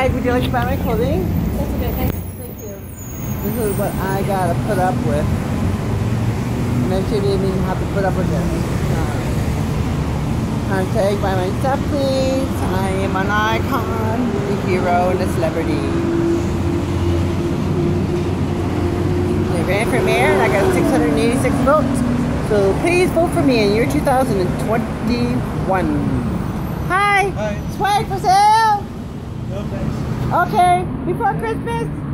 Hi, would you like to buy my clothing? That's okay. Thanks. Thank you. This is what I gotta put up with. And then she didn't even have to put up with this. Uh, Hashtag buy my stuff, please. I am an icon, a hero, and a celebrity. I ran for mayor and I got 686 votes. So please vote for me in year 2021. Hi. Hi. Swag for sale. Okay. Before Christmas.